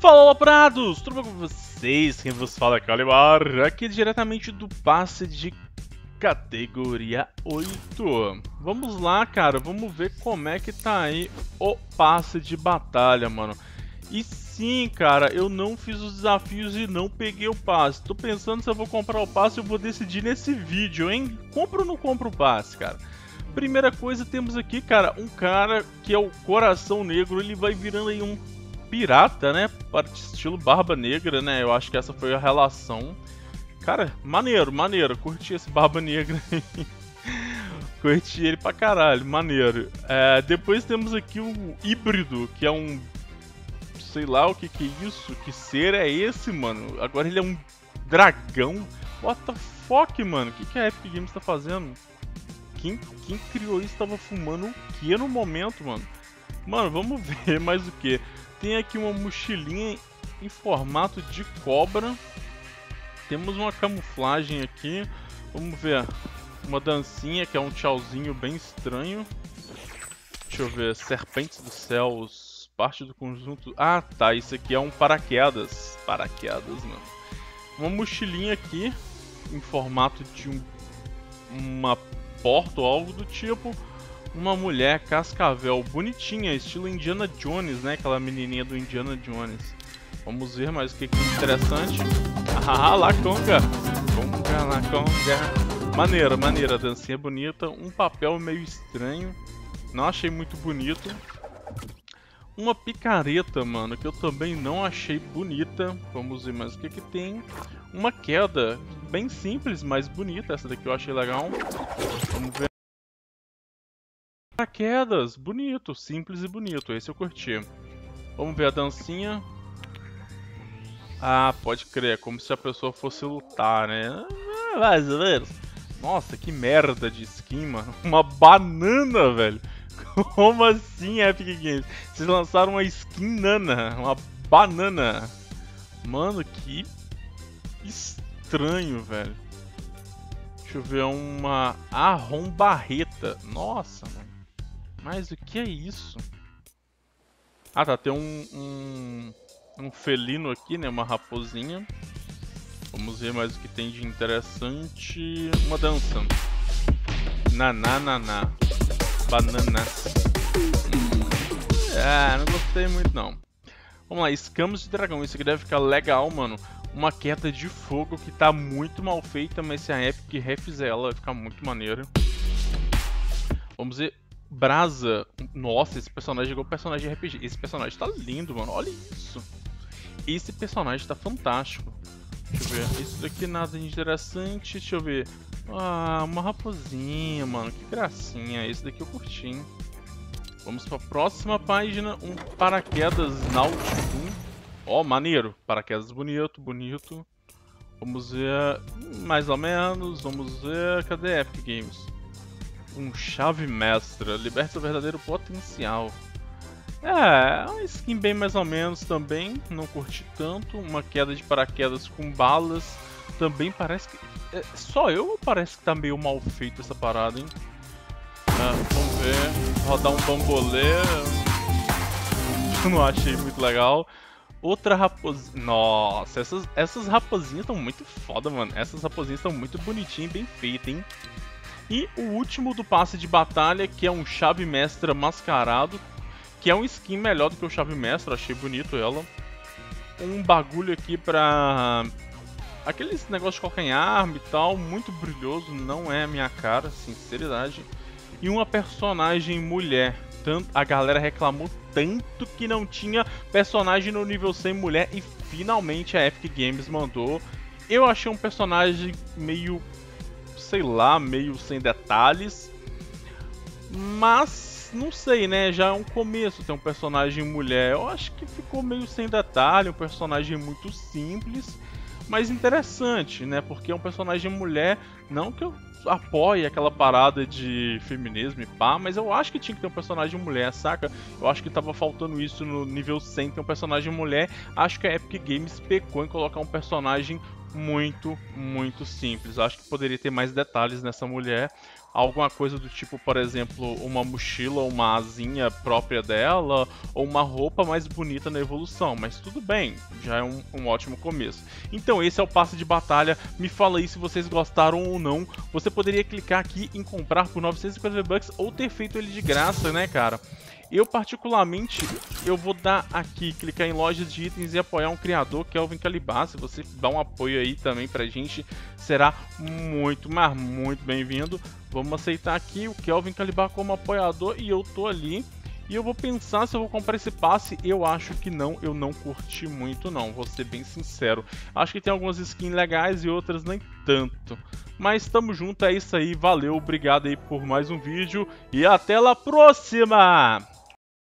Fala Laprados, tudo bom com vocês? Quem vos fala é Calimar, aqui diretamente do passe de categoria 8. Vamos lá, cara, vamos ver como é que tá aí o passe de batalha, mano. E sim, cara, eu não fiz os desafios e não peguei o passe. Tô pensando se eu vou comprar o passe, eu vou decidir nesse vídeo, hein? Compro ou não compro o passe, cara? Primeira coisa, temos aqui, cara, um cara que é o Coração Negro, ele vai virando aí um pirata, né? Estilo Barba Negra, né? Eu acho que essa foi a relação. Cara, maneiro, maneiro. Curti esse Barba Negra Curti ele pra caralho, maneiro. É, depois temos aqui o híbrido, que é um. Sei lá o que que é isso. Que ser é esse, mano? Agora ele é um dragão. What the fuck, mano? O que, que a Epic Games tá fazendo? Quem, quem criou isso tava fumando o que no momento, mano? Mano, vamos ver mais o que. Tem aqui uma mochilinha em formato de cobra. Temos uma camuflagem aqui. Vamos ver. Uma dancinha que é um tchauzinho bem estranho. Deixa eu ver. Serpentes dos céus. Parte do conjunto. Ah, tá. Isso aqui é um paraquedas. Paraquedas, mano. Uma mochilinha aqui. Em formato de um, uma porta ou algo do tipo uma mulher cascavel bonitinha, estilo Indiana Jones, né? Aquela menininha do Indiana Jones. Vamos ver mais o que, que é interessante. Ah, Laconga! Conga, Laconga. Maneira, maneira, dancinha bonita. Um papel meio estranho. Não achei muito bonito. Uma picareta, mano, que eu também não achei bonita. Vamos ver mais o que, que tem. Uma queda, bem simples, mas bonita. Essa daqui eu achei legal. Vamos ver Paraquedas, bonito, simples e bonito, esse eu curti. Vamos ver a dancinha. Ah, pode crer, é como se a pessoa fosse lutar, né? Ah, mais ou menos. Nossa, que merda de skin, mano. Uma banana, velho. Como assim, Epic Games? Vocês lançaram uma skin nana, uma banana. Mano, que estranho, velho. Deixa eu ver, uma arrombarreta. Nossa, mano. Mas o que é isso? Ah tá, tem um, um, um felino aqui, né? Uma raposinha. Vamos ver mais o que tem de interessante. Uma dança. Naná. Bananas. Hum. Ah, não gostei muito não. Vamos lá, escamas de dragão. Isso aqui deve ficar legal, mano. Uma queda de fogo que tá muito mal feita, mas se a Epic refizer ela, vai ficar muito maneiro. Vamos ver Brasa. Nossa, esse personagem é igual personagem de RPG. Esse personagem tá lindo, mano. Olha isso. Esse personagem tá fantástico. Deixa eu ver. Isso daqui nada interessante. Deixa eu ver. Ah, uma raposinha, mano. Que gracinha. Esse daqui eu curti, hein? Vamos pra próxima página. Um paraquedas náutico. Ó, oh, maneiro. Paraquedas bonito, bonito. Vamos ver mais ou menos. Vamos ver. Cadê Epic Games? Um chave mestra, liberta seu verdadeiro potencial. É, uma skin bem mais ou menos também, não curti tanto. Uma queda de paraquedas com balas, também parece que... É, só eu ou parece que tá meio mal feito essa parada, hein? É, vamos ver, rodar um bambolê, não achei muito legal. Outra raposinha. Nossa, essas, essas raposinhas estão muito foda, mano. Essas raposinhas estão muito bonitinhas e bem feitas, hein? E o último do passe de batalha, que é um chave mestra mascarado, que é um skin melhor do que o chave mestra, achei bonito ela. Um bagulho aqui pra... Aqueles negócios de calcanhar e tal, muito brilhoso, não é a minha cara, sinceridade. E uma personagem mulher, tanto, a galera reclamou tanto que não tinha personagem no nível 100 mulher e finalmente a Epic Games mandou. Eu achei um personagem meio sei lá, meio sem detalhes. Mas não sei, né? Já é um começo ter um personagem mulher. Eu acho que ficou meio sem detalhe, um personagem muito simples, mas interessante, né? Porque é um personagem mulher, não que eu apoie aquela parada de feminismo e pá, mas eu acho que tinha que ter um personagem mulher, saca? Eu acho que tava faltando isso no nível 100, ter um personagem mulher. Acho que a Epic Games pecou em colocar um personagem muito, muito simples. Acho que poderia ter mais detalhes nessa mulher. alguma coisa do tipo, por exemplo, uma mochila, uma asinha própria dela, ou uma roupa mais bonita na evolução, mas tudo bem, já é um, um, ótimo começo. Então esse é o passe de batalha, me fala aí se vocês gostaram ou não, você poderia clicar aqui em comprar por 950 V-Bucks ou ter feito ele de graça, né cara? Eu, particularmente, eu vou dar aqui, clicar em lojas de itens e apoiar um criador, Kelvin Calibar. Se você dá um apoio aí também pra gente, será muito, mas muito bem-vindo. Vamos aceitar aqui o Kelvin Calibar como apoiador e eu tô ali. E eu vou pensar se eu vou comprar esse passe. Eu acho que não, eu não curti muito não, vou ser bem sincero. Acho que tem algumas skins legais e outras nem tanto. Mas tamo junto, é isso aí, valeu, obrigado aí por mais um vídeo e até a próxima!